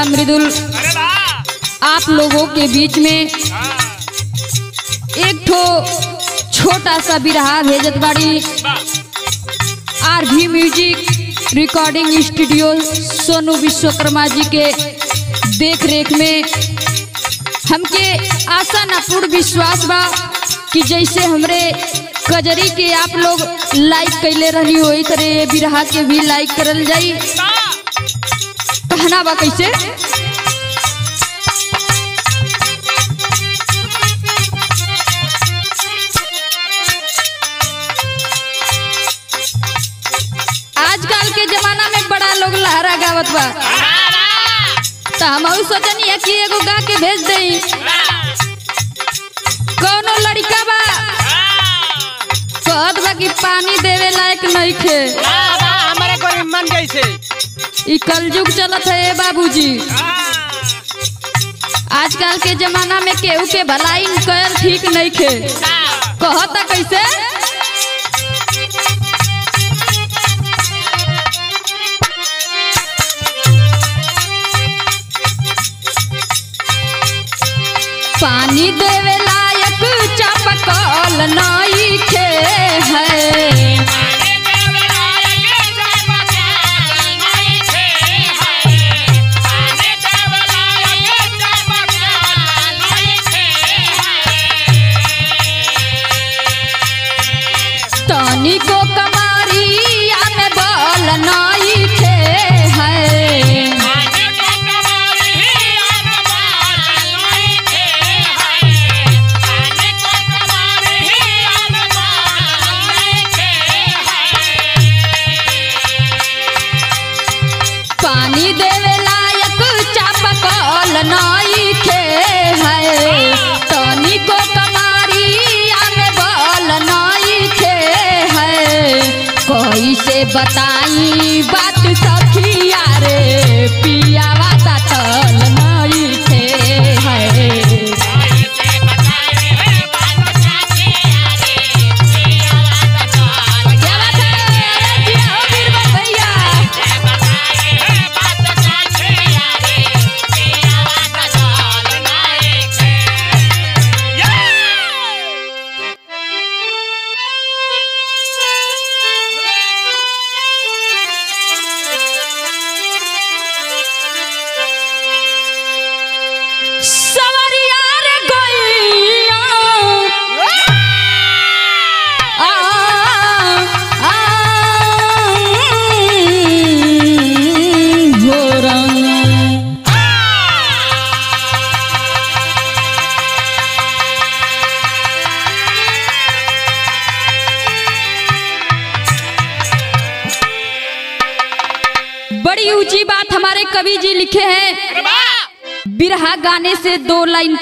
बा मृदुल आप लोगों के बीच में हाँ, एक ठो छोटा सा बिरहा भेजत बाड़ी। आर भी music recording studio Sonu Vishwakarma ji के देख रेख में। हमके आशा न पूर्ण विश्वास बा कि जैसे हमरे कजरी के आप लोग लाइक कैले रही वही तरह ये बिरहा के भी लाइक करल जाई। कहना बा कैसे? आजकल के जमाना में बड़ा लोग लहरा गावत बा। तो हम सोचनी है कि एगो गा के भेज दई। कौनो लड़का बा। कहत बा कि पानी देवे लायक नहीं खे हमारे को मन कैसे कलयुग चलत है बाबूजी। आजकल के जमाना में केहू के भलाई कर ठीक नहीं खे। कहता कैसे? पानी देवे लायक चापकल खे है।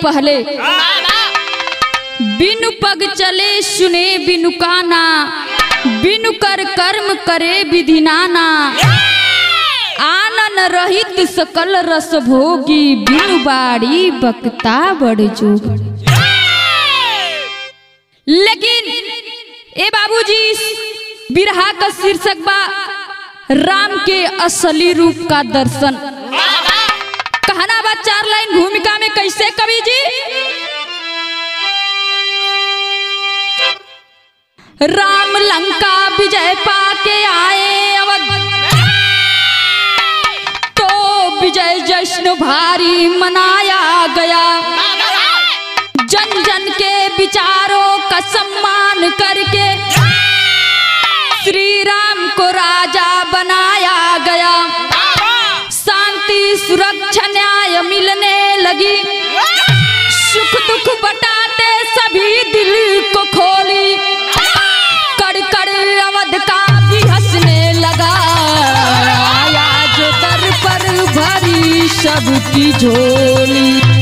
पहले। बिनु पग चले सुने बिनु काना, बिनु कर कर्म करे विधि नाना। आनन रहित सकल रस भोगी, बिनु बाड़ी बकता बड़ जोग। लेकिन ए बाबूजी, बिरहा का शीर्षक बा, राम के असली रूप का दर्शन। चार लाइन भूमिका में कैसे कवि जी? राम लंका विजय पाके आए अवध। तो विजय जश्न भारी मनाया गया। जन जन के विचारों का सम्मान करके श्री राम को राजा बनाया गया। शांति, सुरक्षा लगी। सुख दुख बटाते सभी दिल को खोली। कड़ कड़ अवध का भी हंसने लगा। आया जो दर पर भरी सबकी झोली।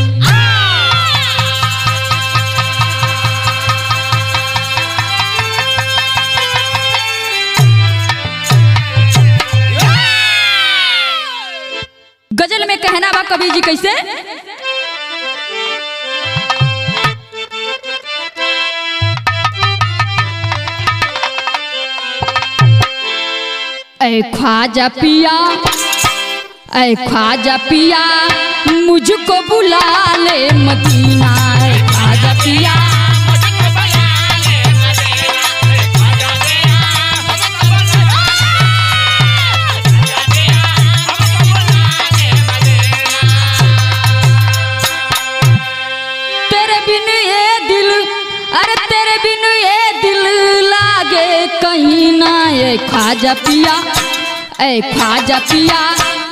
ख्वाजा पिया। ऐ ख्वाजा पिया, मुझको बुला ले मदीना। ऐ ख्वाजा पिया अरे तेरे दिल लागे कहीं ना। पिया ऐ ख्वाजा पिया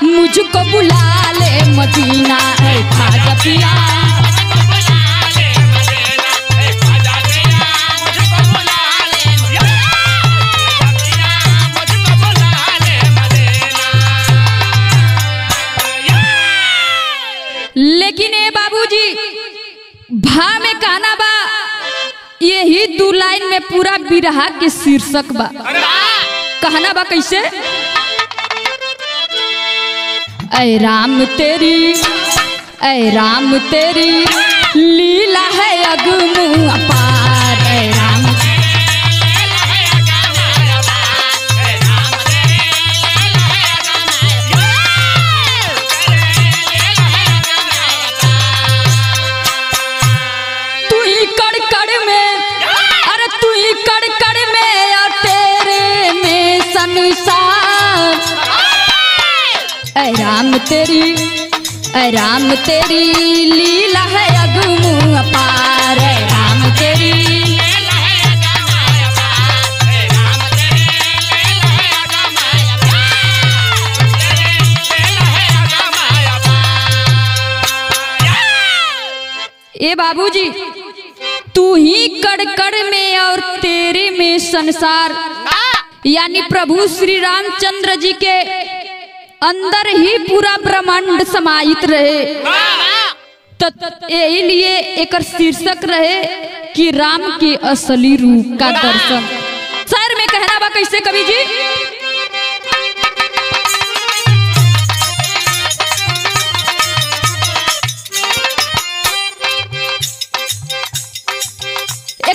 मुझको बुला ले मदीना। ऐ ख्वाजा पिया लेकिन ए बाबूजी भा में कहना बा यही दू लाइन में पूरा बिरहा के शीर्षक बा। कहना बा कैसे? ऐ राम तेरी ऐ राम तेरी लीला है अगमु अपार। ऐ राम तेरी राम तेरी लीला है अगम अपार। राम तेरी ए बाबूजी, तू ही कड़ कड़ में और तेरे में संसार। यानी प्रभु श्री रामचंद्र जी के अंदर ही पूरा ब्रह्मांड समाहित रहे। यही लिए एक शीर्षक रहे कि राम के असली रूप का दर्शन। सर, में कहना बा कैसे, कवि जी?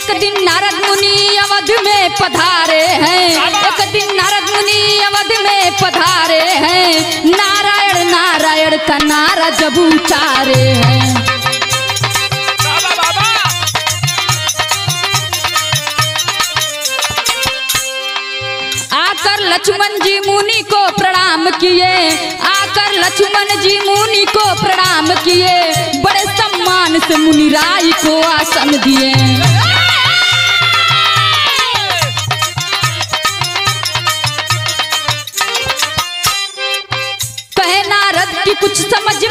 एक दिन नारद मुनि अवध में पधारे हैं। एक दिन नारद मुनि अवध में पधारे हैं। नारायण नारायण का नारा जब उचारे हैं। आकर लक्ष्मण जी मुनि को प्रणाम किए। आकर लक्ष्मण जी मुनि को प्रणाम किए। बड़े सम्मान से मुनि राय को आसन दिए।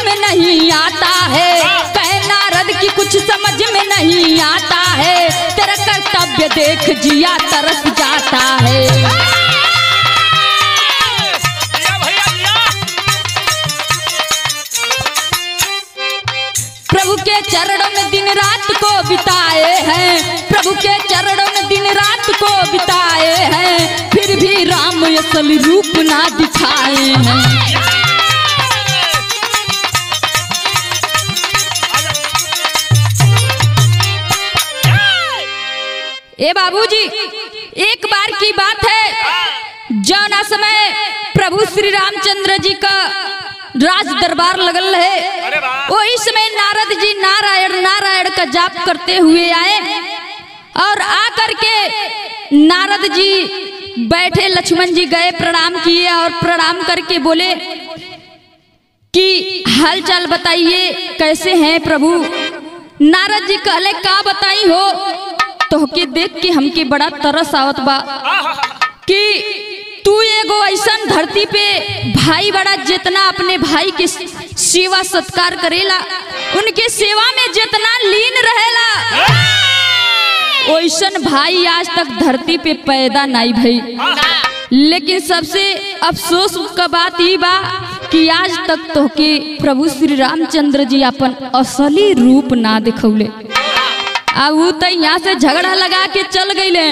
में नहीं आता है। कहे नारद की कुछ समझ में नहीं आता है। तेरा कर्तव्य देख जिया तरस जाता है। प्रभु के चरणों में दिन रात को बिताए हैं। प्रभु के चरणों में दिन रात को बिताए हैं। फिर भी राम असल रूप ना दिखाए हैं। ए बाबूजी एक बार की बात है। जाना समय प्रभु श्री रामचंद्र जी का राज दरबार लगल है। वही। समय नारद जी नारायण नारायण का जाप करते हुए आए। और आकर के नारद जी बैठे लक्ष्मण जी गए प्रणाम किए और प्रणाम करके बोले कि हाल चाल बताइए कैसे हैं प्रभु? नारद जी कहले का बताई हो? तो के देख के हमके बड़ा तरस आवत बा। कि तू एगो ऐसा धरती पे भाई बड़ा जितना अपने भाई के सेवा सत्कार करेला, उनके सेवा में जितना लीन रहेला। ओइसन भाई आज तक धरती पे पैदा नहीं भई। लेकिन सबसे अफसोस का बात ई बा कि आज तक तो के प्रभु श्री रामचंद्र जी अपन असली रूप ना दिखौले। अब वो तो यहाँ से झगड़ा लगा के चल गईले।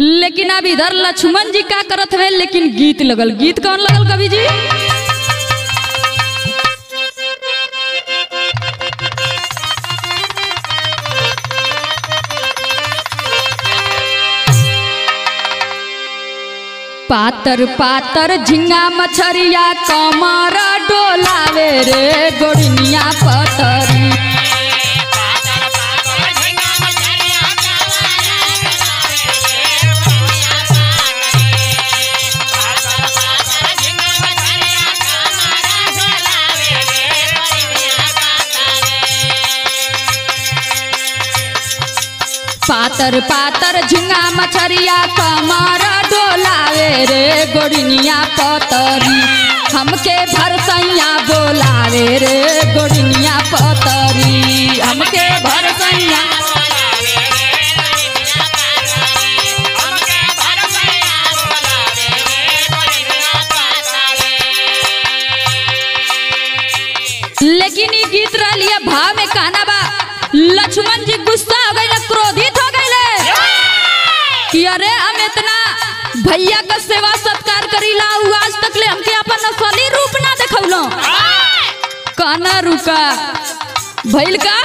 लेकिन अब इधर लक्ष्मण जी का करत हुए लेकिन गीत लगल। गीत कौन लगल कवि जी? पातर पातर झिंगा मछरिया, कमर डोलावे रे, गोड़निया पतरी। पातर पातर झिंगा मछरिया कमर डोलावे रे गोड़निया पतरी। हमके भरसैया बोलावे रे गोड़निया पतरी। हमके भरसैया लेकिन गीत रहिए भाव में कहना बा, लक्ष्मण जी कि अरे हम इतना भैया का सेवा सत्कार करीला उ आज तक ले हमके अपन असली रूप ना देखौलो कहना रुका। भइल का?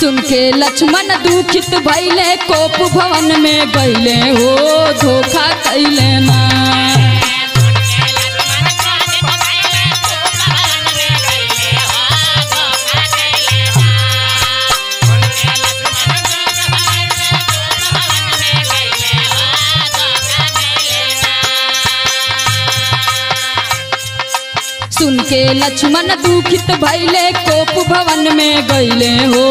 सुन के लक्ष्मण दुखित भइले, कोप भवन में गइले हो, धोखा कैले ना। लक्ष्मण दुखित भइले, कोप भवन में गइले हो,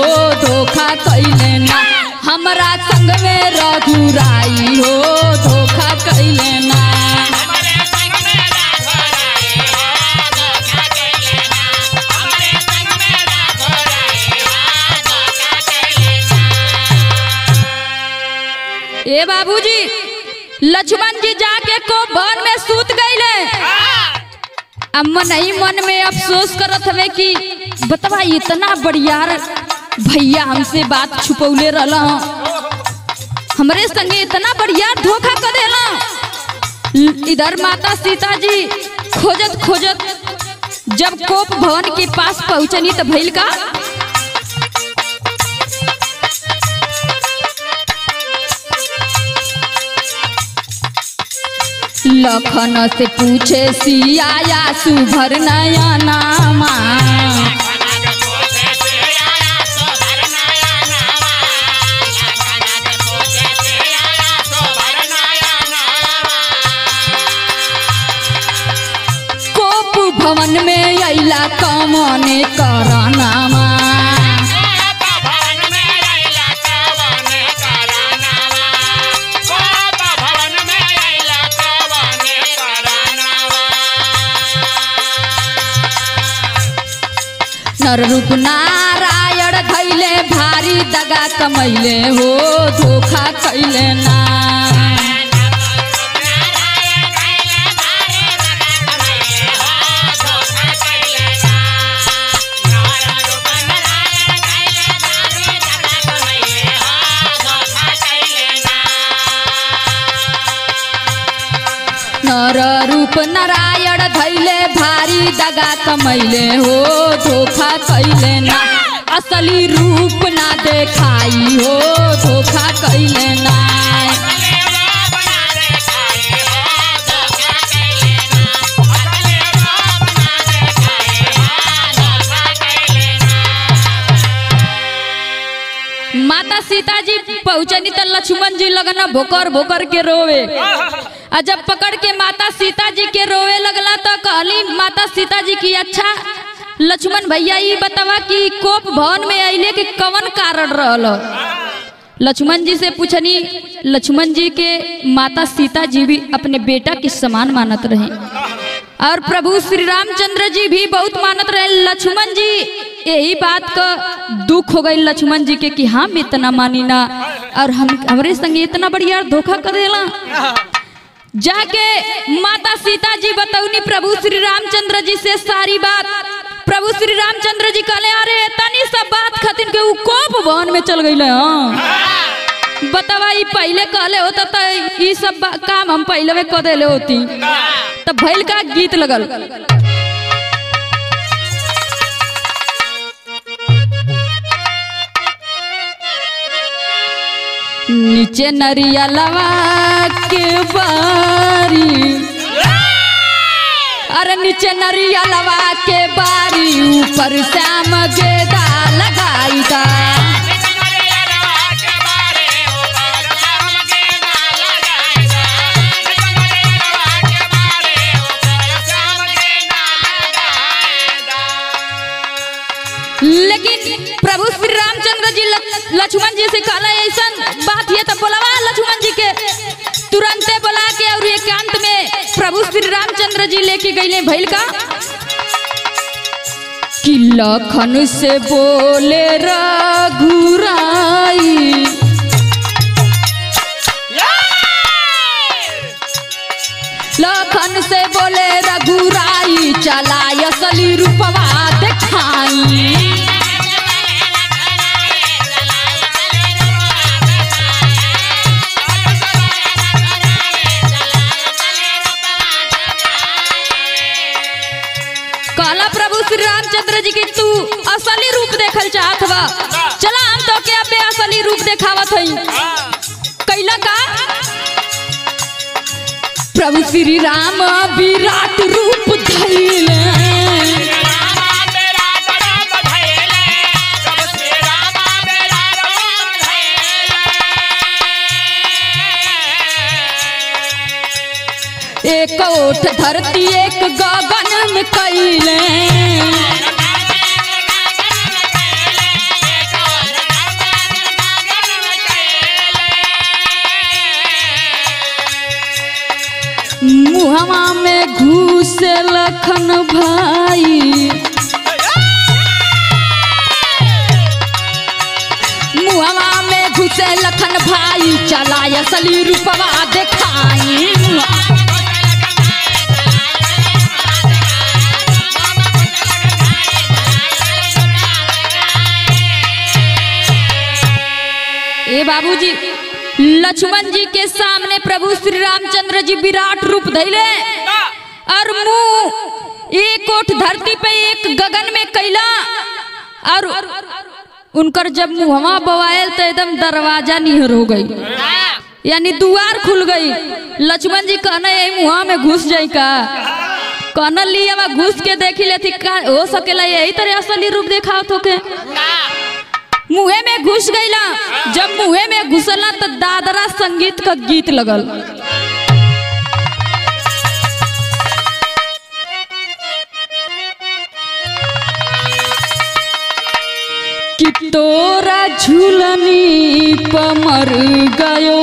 धोखा कैले ना। हमरा संग में रघुराई हो, धोखा कैले ना। ए बाबूजी लक्ष्मण जी जाके को वन अब मन ही मन में अफसोस करत हवे कि बतवा इतना बढ़िया भैया हमसे बात छुपौले हमारे हमरे संगे इतना बढ़िया धोखा कर इधर माता सीता जी खोजत खोजत जब कोप भवन के पास पहुँचनी तो भैल का? लखन से पूछे सिया सुभर नया नामा कोप भवन में अला कमने करनामा नर रूप नारायण धैले भारी दगा कमैले हो धोखा कैले ना। भारी दगा कमैले हो, धोखा कैले ना। असली रूप ना देखाई हो, धोखा कैले ना। माता सीता जी पहुंचनी तो लक्ष्मण जी लगना भोकर भोकर के रोवे। आ जब पकड़ के माता सीता जी के रोवे लगला तो कहली, माता सीता जी की अच्छा लक्ष्मण भैया ये बतावा कि कोप भवन में अइले के कवन कारण रहल? लक्ष्मण जी से पूछनी लक्ष्मण जी के माता सीता जी भी अपने बेटा के समान मानत रहे। और प्रभु श्री रामचंद्र जी भी बहुत मानत रहे, लक्ष्मण जी यही बात का दुख हो गई लक्ष्मण जी के कि हम इतना मानी ना, और हम हमरे संगे इतना बढ़िया धोखा कर देला। जाके माता सीता जी बतौनी प्रभु श्री रामचंद्र जी से सारी बात। प्रभु श्री रामचंद्र जी कहले, अरे, तनी सब बात खतिन के कोप भवन में चल गईले, हाँ? बतावा ई पहले कहले होता तो ई सब काम हम पहले में कर देले होती। तब भैल का गीत लगल? नीचे नरिया लवा के बारी। अरे नीचे नरिया लवा के बारी, ऊपर श्याम गेदा लगाई का लक्ष्मण जी से कहला ऐसा बात ये तो बोलवा लक्ष्मण जी के। तुरंते बोला के और एकांत में प्रभु श्री रामचंद्र जी लेके गईले भइल का। कि लखन से बोले, रघुराई। लखन से बोले, रघुराई चला असली रूपवा दिखाई। रामचंद्र जी की तू असली रूप देखल चाहत बा। चला, हम तो के अबे असली रूप देखावत हई। कैला का? प्रभु श्री राम विराट रूप धैले ओठ धरती, एक गगन में कैले मुहवा में घूस लखन भाई। मुहवा में घुसे लखन भाई चला असली रूपवा देखाई। बाबूजी, लक्ष्मण जी के सामने प्रभु श्री रामचंद्र जी विराट रूप धैले। और मुँह एक ओठ धरती पे एक गगन में कैला। और उनकर जब मुहवा बवायल तो एकदम दरवाज़ा निहर हो गई। यानी दुआर खुल गई। लक्ष्मण जी कहना यही मुहा में घुस जाई का? कहना लिया घुस के देखी लेती, का हो सकेला? यही तरह असली रूप देखाओ तो के मुहे में घुस गईला। जब मुहे में घुसला तो दादरा संगीत का गीत लगल। कि तोरा झूलनी पमर गयो।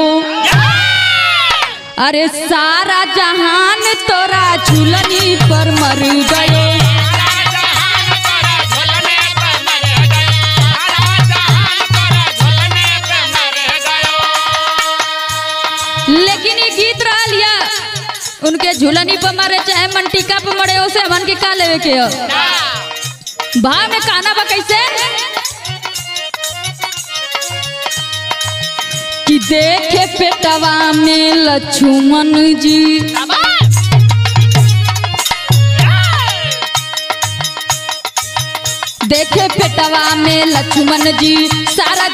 अरे सारा जहान तोरा झूलनी पर मर गयो। उनके झूलनी पर मरे चाहे मंटिका पर मरे, उसे हमन के का लेवे के ह? भाव में कहना बा कैसे? कि देखे पेटवा में लक्ष्मण जी। देखे पेटवा में लक्ष्मण जी। सारा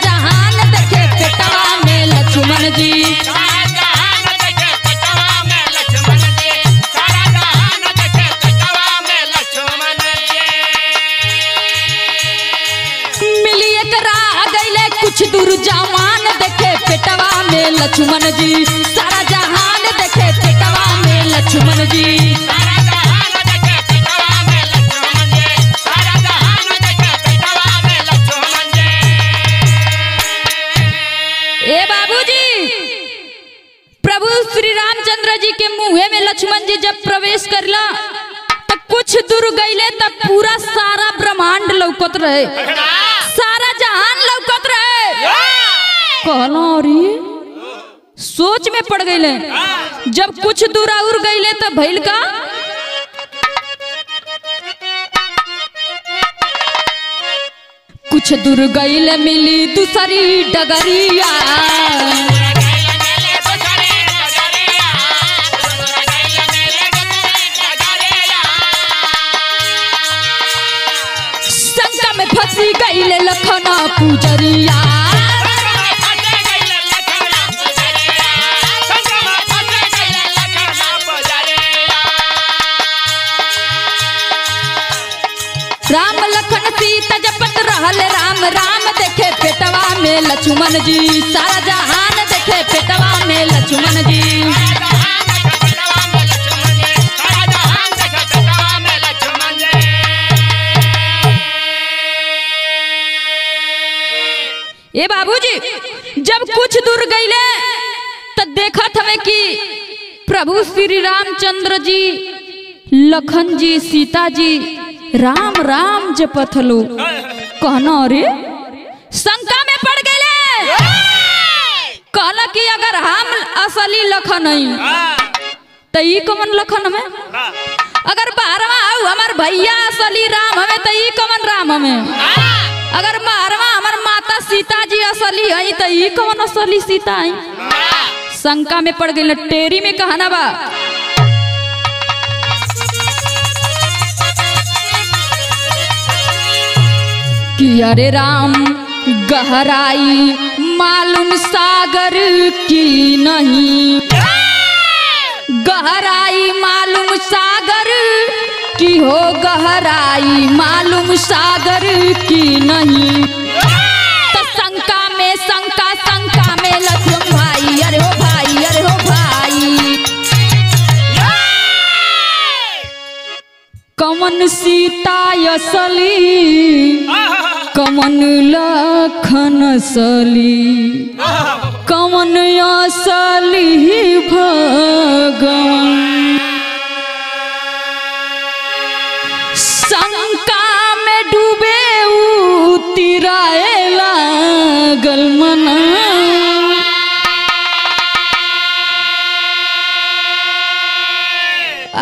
लक्ष्मण जी सारा जहान देखे पेटवा में लक्ष्मण जी। प्रभु श्री रामचंद्र जी के मुंहे में लक्ष्मण जी जब प्रवेश करला तो कुछ दूर गईले तब पूरा सारा ब्रह्मांड लौकत रहे। पड़ गईले। जब कुछ दूर और गईले तब भइल का? कुछ दूर गईले मिली दूसरी डगरिया। शंका में फंसी गईले लखना पुजरिया। में लक्ष्मण जी, सारा जहान देखे पेटवा में लक्ष्मण जी। ए बाबूजी, जब कुछ दूर गईले तो देखत हमें कि प्रभु श्री रामचंद्र जी, लखन जी, सीता जी, राम राम जपत लो कहना, अरे असली लखन तो कमन लखन में अगर बारवा आऊ हमार भैया असली राम हमें तो कमन राम हमें अगर बारवा हमार माता सीता जी असली हई तो कौन असली सीता हई शंका में पड़ गई टेरी में कहना बा। कि अरे राम गहराई मालूम सागर की नहीं। गहराई मालूम सागर की हो, गहराई मालूम सागर की नहीं। तो शंका में शंका शंका में लक्ष्मण भाई, अरे हो भाई, अरे हो भाई। कमन सीता असली। कमन लखन असली कमन असली भगवान। शंका में डूबे उतिराए लागल मना।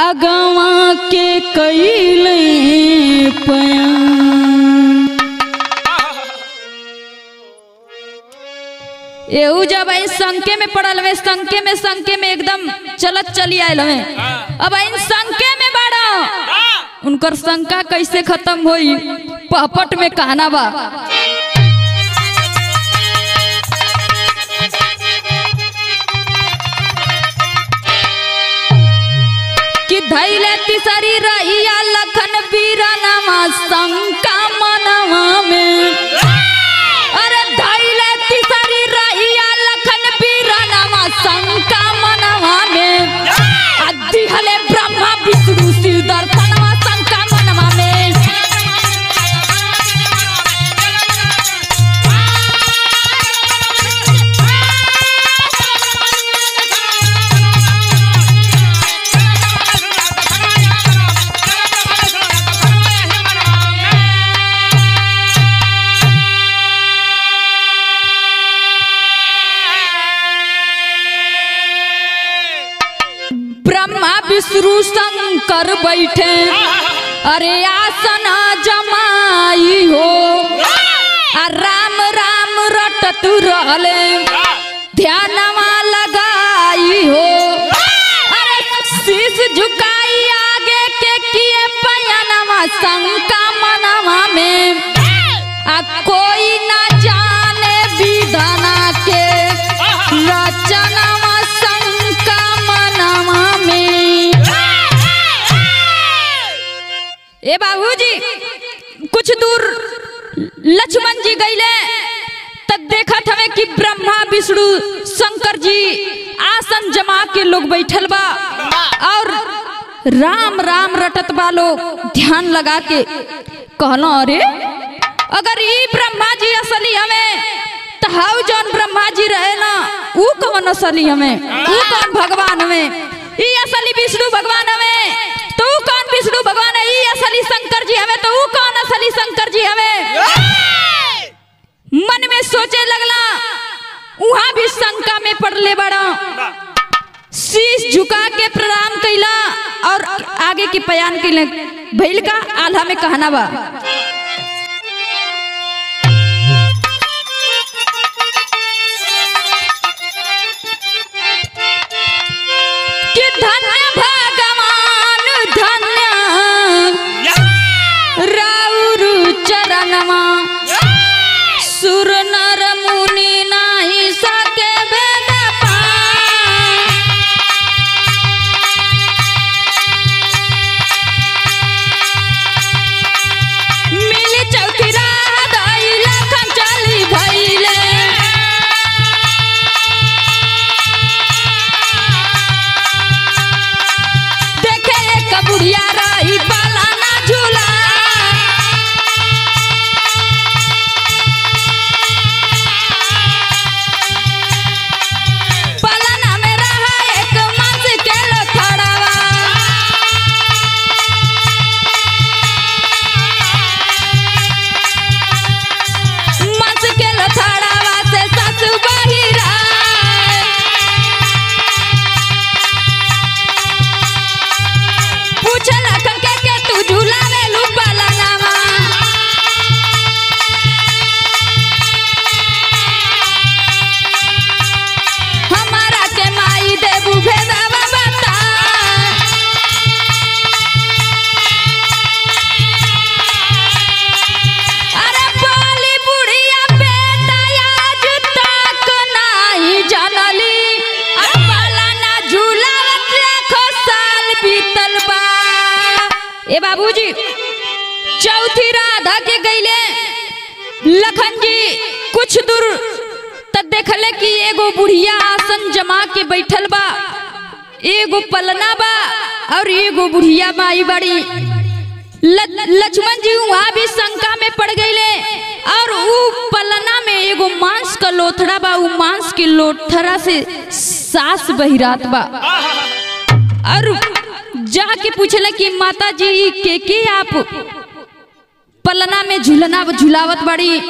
अगवा के कैले पया। एहू जब आई संके में पड़ल में संके में संके में एकदम चलत चली आयल हमें अब इन संके में बाड़ा। उनकर शंका कैसे खत्म होई? पहपट में कहना बा। कि धैले तिसरी रहिया लखन बीरनमा शंका मनवा में। रहले ध्यानवा लगाई हो। अरे, शीश झुकाई आगे के किए पयनवा, शंका मनवा में। आ कोई ना जाने विधाना के, रचनवा, शंका मनवा में। ए बाबूजी, कुछ दूर लक्ष्मण जी गईले कि ब्रह्मा विष्णु, शंकर जी आसन जमा के लोग बैठल बा। और राम राम रटत बा लोग, ध्यान लगा के कहलो, अरे, अगर ई ब्रह्मा जी असली हमें तो हाउ जौन ब्रह्मा जी रहे ना ऊ कौन असली हमें ऊ कौन भगवान हमें, ई असली विष्णु भगवान हमें तो ऊ कौन विष्णु भगवान है, ई असली शंकर जी हमें तो ऊ कौन असली शंकर जी हमें? मन में सोचे लगला वहाँ भी शंका में पड़ले बड़ा। शीश झुका के प्रणाम कैला और आगे की बयान कैला भैल का आधा में कहना बा। सास बहिरात बा। और जाके पूछले कि माता जी के के आप पलना में झूलना झुलावत बड़ी?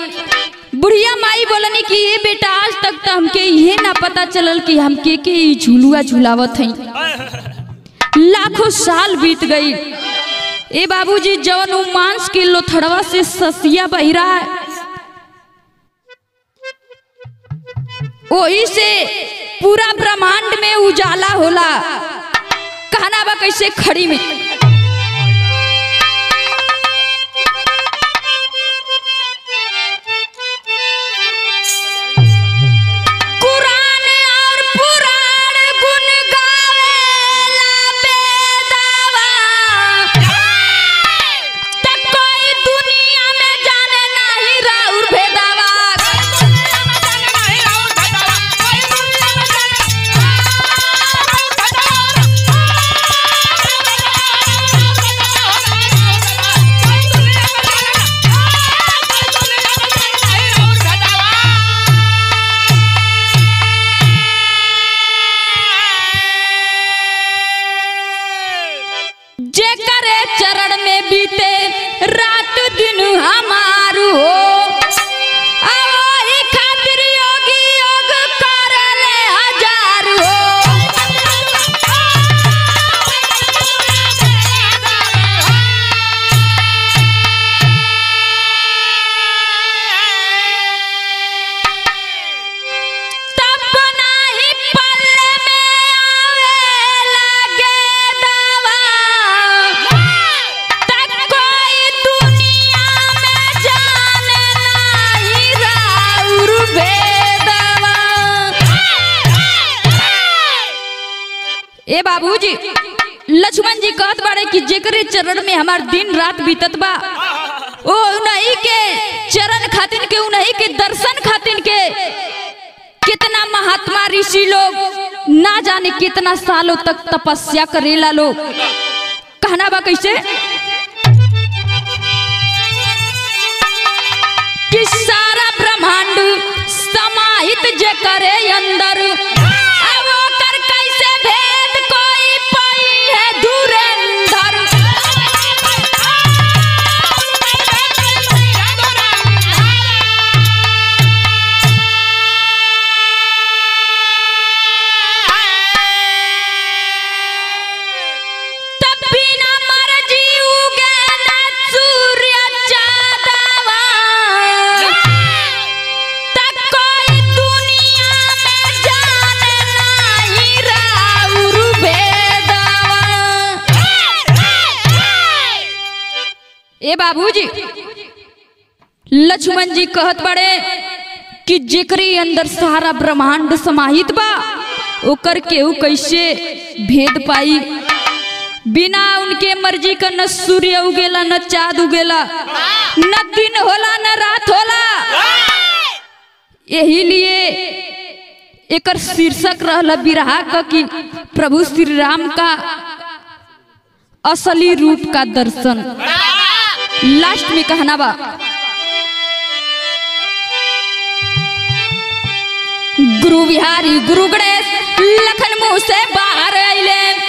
बुढ़िया माई बोलनी कि ये बेटा, आज तक तो हमके ये ना पता चलल कि हम के के झुलुआ झुलावत हई लाखों साल बीत गई। ए बाबूजी जवन मांस के लोथड़वा से ससिया बहिरा है। ओही से पूरा ब्रह्मांड में उजाला होला। कहना बा कैसे खड़ी में। ए बाबूजी, लक्ष्मण जी कहत बाड़े कि जेकरे चरण में हमार दिन रात बीतत बा, ओ उन्हीं के चरण खातिन के, उन्हीं के दर्शन खातिन के, कितना महात्मा ऋषि लोग ना जाने कितना सालों तक तपस्या करेला लोग। कहना बा कैसे? कि सारा ब्रह्मांड समाहित जे करे अंदर है ए बाबूजी, लक्ष्मण जी कहत बड़े कि जेकरे अंदर सारा ब्रह्मांड समाहित बा, ओकर केहू कैसे भेद पाई? बिना उनके मर्ज़ी का न सूर्य उगेला, न चाँद उगेला, न दिन होला, न रात होला। यही लिए एकर शीर्षक रहला बिरहा का कि प्रभु श्री राम का असली रूप का दर्शन। लास्ट में कहना बा। गुरु बिहारी गुरु गणेश लखन से बाहर अइले।